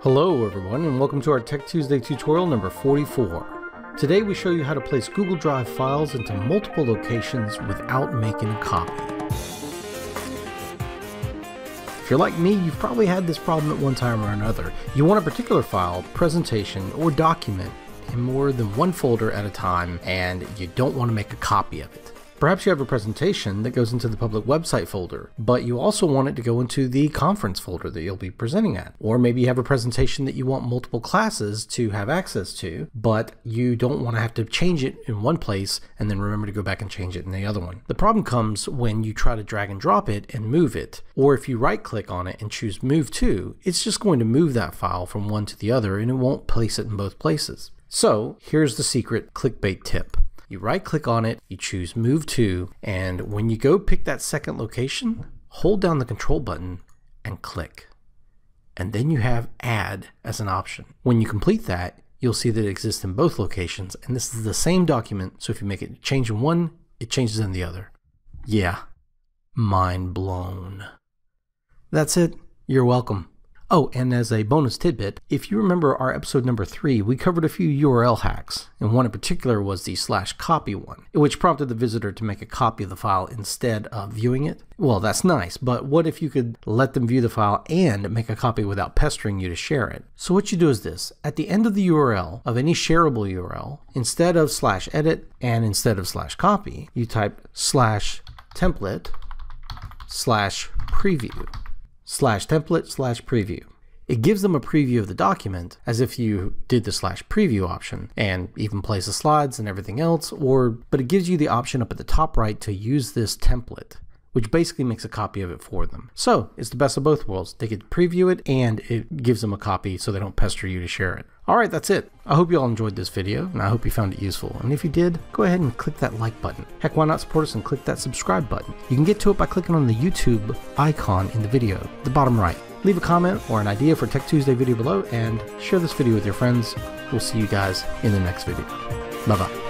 Hello everyone and welcome to our Tech Tuesday tutorial number 44. Today we show you how to place Google Drive files into multiple locations without making a copy. If you're like me, you've probably had this problem at one time or another. You want a particular file, presentation, or document in more than one folder at a time and you don't want to make a copy of it. Perhaps you have a presentation that goes into the public website folder, but you also want it to go into the conference folder that you'll be presenting at. Or maybe you have a presentation that you want multiple classes to have access to, but you don't want to have to change it in one place and then remember to go back and change it in the other one. The problem comes when you try to drag and drop it and move it, or if you right click on it and choose move to, it's just going to move that file from one to the other and it won't place it in both places. So here's the secret clickbait tip. You right click on it, you choose move to, and when you go pick that second location, hold down the control button and click. And then you have add as an option. When you complete that, you'll see that it exists in both locations, and this is the same document, so if you make it change in one, it changes in the other. Yeah, mind blown. That's it. You're welcome. Oh, and as a bonus tidbit, if you remember our episode number three, we covered a few URL hacks, and one in particular was the slash copy one, which prompted the visitor to make a copy of the file instead of viewing it. Well, that's nice, but what if you could let them view the file and make a copy without pestering you to share it? So what you do is this, at the end of the URL of any shareable URL, instead of slash edit and instead of slash copy, you type slash template slash preview slash template slash preview. It gives them a preview of the document as if you did the slash preview option and even plays the slides and everything else, or but it gives you the option up at the top right to use this template which basically makes a copy of it for them. So it's the best of both worlds. They get preview it and it gives them a copy so they don't pester you to share it. Alright, that's it. I hope you all enjoyed this video and I hope you found it useful. And if you did, go ahead and click that like button. Heck, why not support us and click that subscribe button? You can get to it by clicking on the YouTube icon in the video, the bottom right. Leave a comment or an idea for Tech Tuesday video below and share this video with your friends. We'll see you guys in the next video. Bye bye.